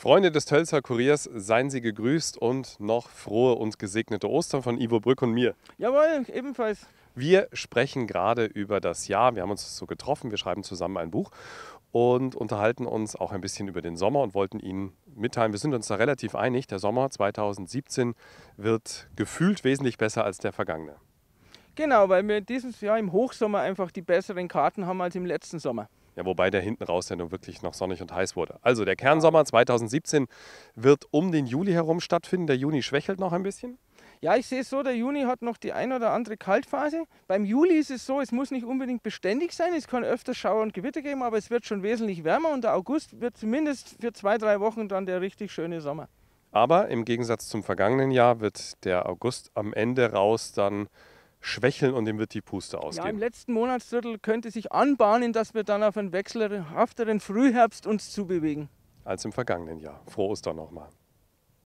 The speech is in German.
Freunde des Tölzer Kuriers, seien Sie gegrüßt und noch frohe und gesegnete Ostern von Ivo Brück und mir. Jawohl, ebenfalls. Wir sprechen gerade über das Jahr. Wir haben uns so getroffen, wir schreiben zusammen ein Buch und unterhalten uns auch ein bisschen über den Sommer und wollten Ihnen mitteilen, wir sind uns da relativ einig, der Sommer 2017 wird gefühlt wesentlich besser als der vergangene. Genau, weil wir dieses Jahr im Hochsommer einfach die besseren Karten haben als im letzten Sommer. Ja, wobei der hinten raus ja nun wirklich noch sonnig und heiß wurde. Also der Kernsommer 2017 wird um den Juli herum stattfinden. Der Juni schwächelt noch ein bisschen. Ja, ich sehe es so, der Juni hat noch die ein oder andere Kaltphase. Beim Juli ist es so, es muss nicht unbedingt beständig sein. Es kann öfter Schauer und Gewitter geben, aber es wird schon wesentlich wärmer und der August wird zumindest für zwei, drei Wochen dann der richtig schöne Sommer. Aber im Gegensatz zum vergangenen Jahr wird der August am Ende raus dann schwächeln und dem wird die Puste ausgehen. Ja, im letzten Monatsdrittel könnte sich anbahnen, dass wir dann auf einen wechselhafteren Frühherbst uns zubewegen. Als im vergangenen Jahr. Frohe Ostern nochmal.